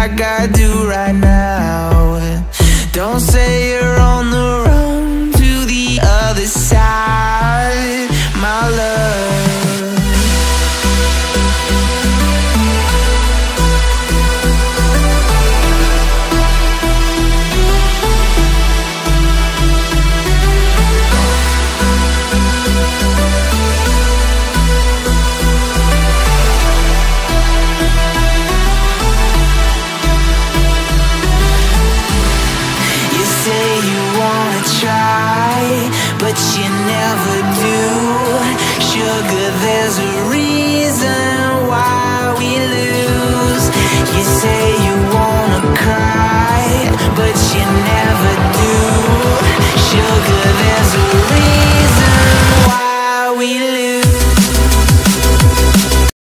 like I do right now. Don't say you're on the run to the other side, my love but you know